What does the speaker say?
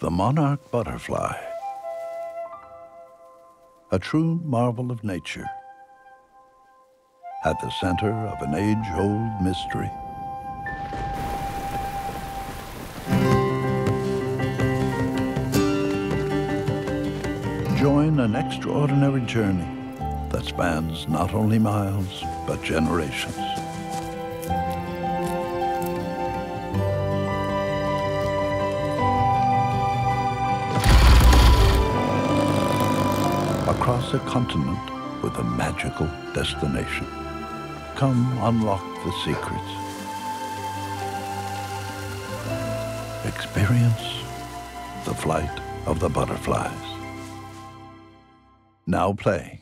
The monarch butterfly. A true marvel of nature. At the center of an age-old mystery. Join an extraordinary journey that spans not only miles, but generations. Across a continent with a magical destination. Come unlock the secrets. Experience the flight of the butterflies. Now play.